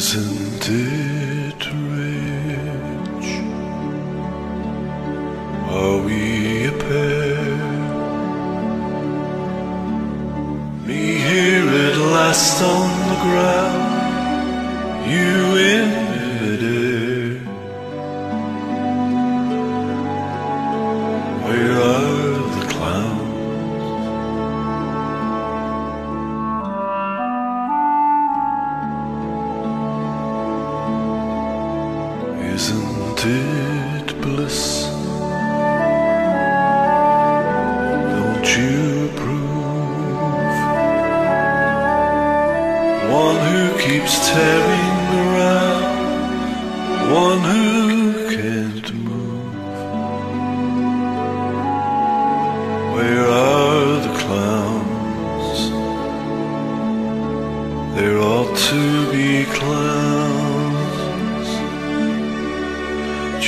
Isn't it rich? Are we a pair? Me here at last on the ground, you in It bliss? Don't you approve? One who keeps tearing around, one who can't move. Where are the clowns? To be clowns.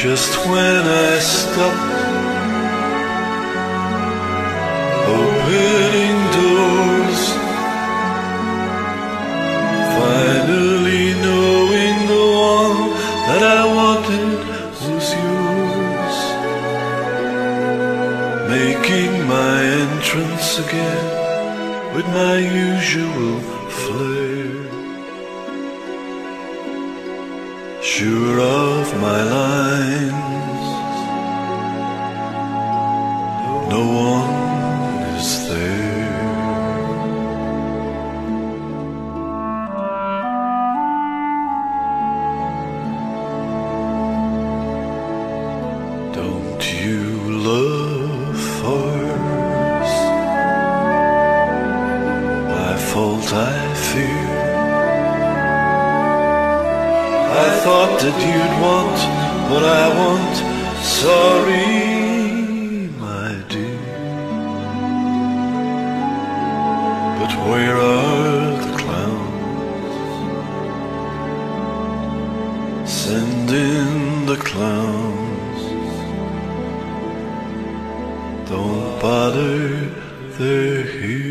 Just when I stopped opening doors, finally knowing the one that I wanted was yours, making my entrance again with my usual flair. Sure of my lines, no one is there. Don't you love farce? My fault, I fear. I thought that you'd want what I want. Sorry, my dear. But where are the clowns? Send in the clowns. Don't bother, they're here.